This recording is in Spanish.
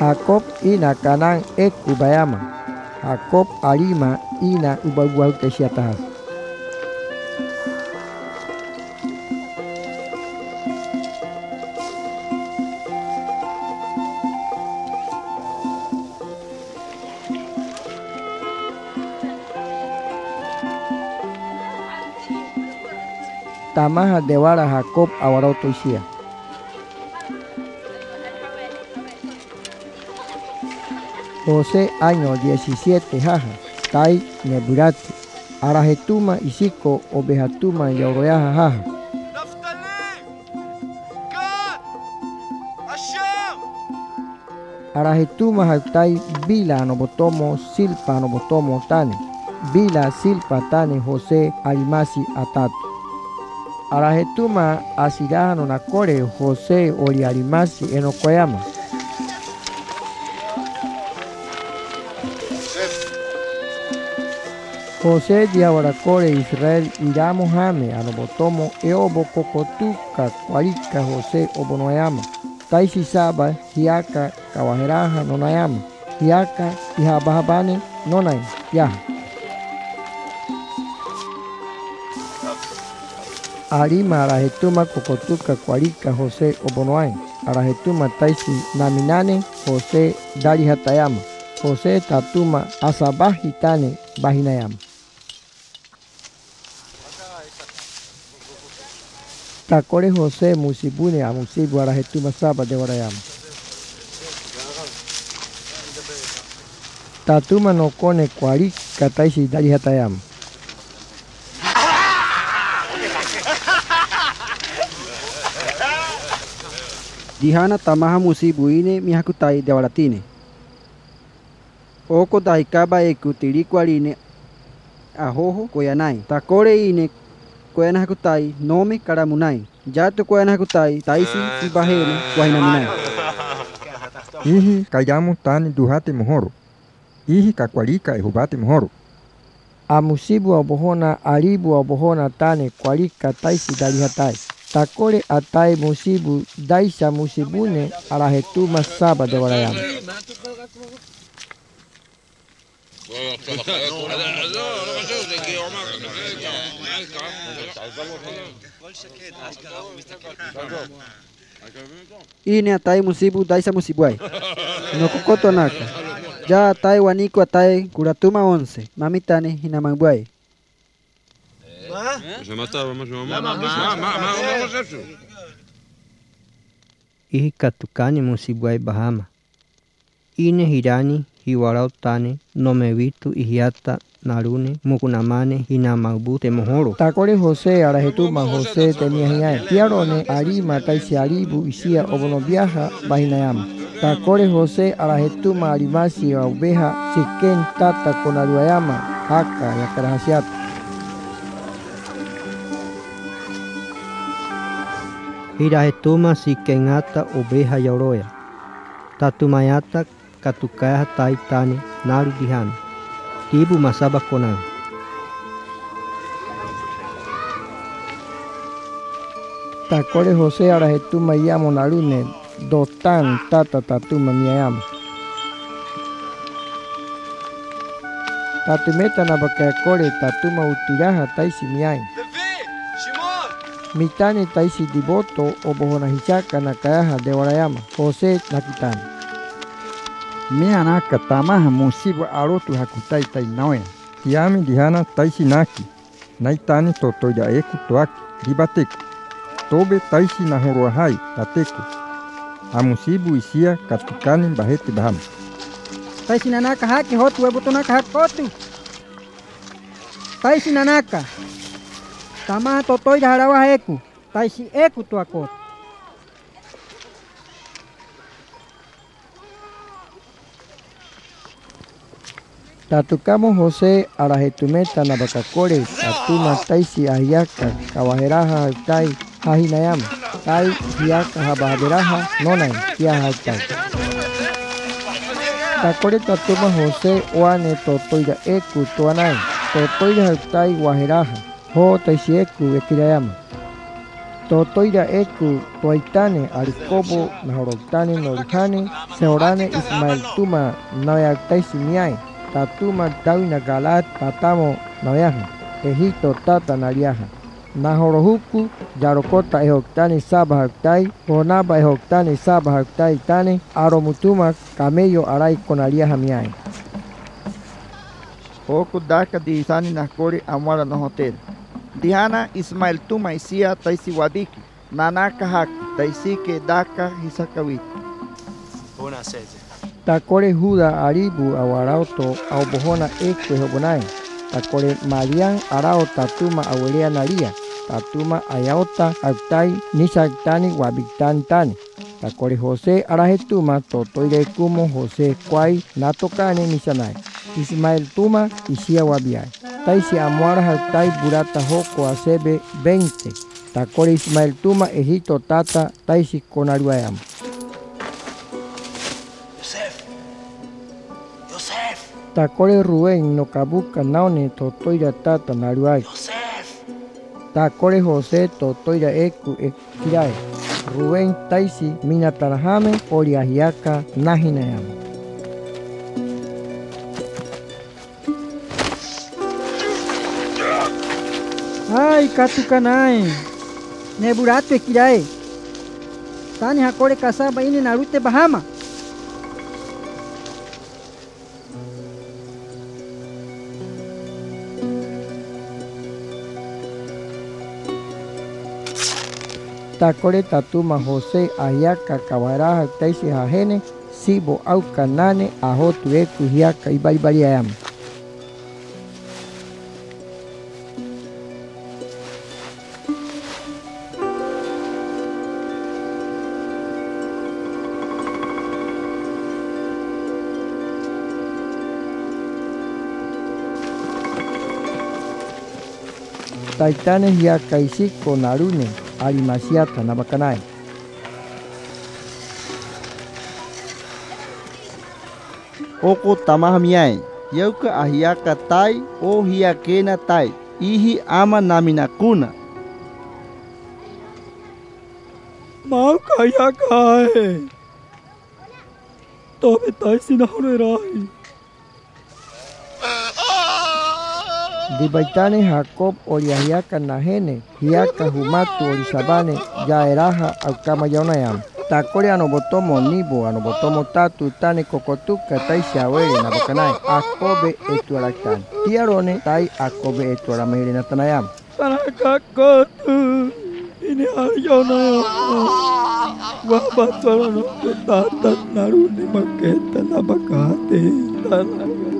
Jacob ina kanang ek ubayama. Jacob alima ina ubaguau kesiatah. Tamaha dewara Jacob awaroto isia. José año 17 jaja, tai neburate, arajetuma y sico obejatuma y auroyaja jaja. Arajetuma jautai vila no botomo silpa no botomo tane, vila silpa tane José alimasi atato. Arajetuma asiraja nonacore José oriarimasi enokoyama. José diabarakore Israel iramo jame anobotomo eobo kokotuka kuarika José obonoyama. Taisi saba hiaka kawaheraja nonayama. Hiaka ihabahabane nonay yaha. Arima arajetuma kokotuka kuarika José obonoay. Arajetuma taisi naminane José dari hatayama. José tatuma asabahitane bahinayama. Takore Jose Musibune Amusi Guarajetu masaba de Guarayam. Tatuma no Kone Kuari Kataisi Dari Hatayam. Dihana tamaha musibuine mihakutai dewalatine. Oko daikaba ekutiri kuarine ahoho koyanai. Takore ine kuena hakutai nomi karamunai. Jatu kuena hakutai taisi sibahena kuahinaminai ihi kayamu tani duhati muhoro ihi kakwalika hubati muhoro amusibu abohona alibu abohona tane kwalika taisi dalihatai. Takole atai musibu daisha musibune alahetuma saba de warayama Ini né, tá atai musibu daisa musibu ai. No kukotonaka. Ya tá tá atai waniko atai kuratuma once. Mamitane né, hinamanguai. Já matava, mas não Ih katucani musibuai bahama. Ine né, hirani hiwarautane nomevitu ihiata narune mukunamane hinamabute mohoro. Takore José arajetuma José temia hiae. Tiarone arima taisi aribu isia obonoviaja bahinayama. Takore José arajetuma arimasi oveja siken tata konaruayama haka yakarahasiata. Hirahetuma sikengata oveja yauroya. Tatumayata katukaya taitane narudihan tibu masaba konan. Takore Jose ara arahetu mayamo narune dotan tata tatuma miayam kore tatu tatuma utiraha taisi miyain. mitani taisi divoto na kayaha de warayama Jose nakitani Mianaka tamaha musibu arotu hakutai tai naoya. Tiami dihana taisi naki. Naitani totoya eku toaki ribateku. Tobe taisi nahoroahai tateku. Amusibu isia katukani bahete bahama. Taisi nanaka haki hotu ebotonaka hakotu. Taisi nanaka. Tamaha totoi harawa eku. Taisi eku tuakot. Tatukamo José arajetumeta nabakakore tatuma taisi ahiaka kawaheraja altai hajinayama. Tai hiaka habahaderaja nonai kia haltai. Takore tatuma José oane totoira eku tuanai. Totoira altai waheraja. Ho taisi eku ekirayama. Totoira eku toaitane arikobo nahorotane norihane seorane Ismael tuma nayatai simiai tatuma galat patamo noyaja tejito tata na liaha. Na horohuku, jarokota e nariaja najorojuku yarokota ejoktani e onaba saba sabajoktai tane aromutuma camello arai konariaja miai oku daka di isani na kori amuara no hotel Diana ismael tuma isia taisi wadiki, nanaka haki taisike daka hisakawiki una sese Takore Juda Aribu Awarauto Aubohona Ekwe Hobonai. Takore Marian Arao Tatuma Awelea Naria. Tatuma Ayaota Aktai Nisaktani Wabiktan Tani. Takore José Arajetuma Totoire Kumo José Kwai Natokane Nisanai. Ismael Tuma Isia Wabiai. Taisi Amuara Haktai Burata Hoko Asebe 20. Takore Ismael Tuma Egipto Tata Taisi Konaruayam. Tacore Rubén, Nocabuca, Naone, Totoira, Tata, Naruay. Tacore José, Totoira, Ecu, Ekirae. Rubén Taisi, Mina Tarajame, Oriajiaca, Najinayama. Ay, Katukanay. Neburato, Ekirae. Tani Hakore Casaba, Ine Narute, Bahama. Takore tatuma José ahiaka kabaraha taisi hajene sibo au kanane ahotu eku hiaka ibaribariayam. Taitane hiaka isiko narune ありましやたなばかない。Oko tamahmiai, yauka ahiaka tai o hiakena tai, ihi ama naminakuna. Mauka yakai. Tobe tai sinahorerai. Dibaitane Jacob oriahiaka nahene hiaka humatu orisabane yaeraha aukama yaunayam. Takore anobotomo nibo anobotomo tatu tane kokotuka tai siawere nabakanai akobe etuarakan. Tiarone tai akobe etuaramehire natanayam. Tanakakotu. Ini ayona yo. Wabatwara no tata narune maketa nabakate. Tanaka.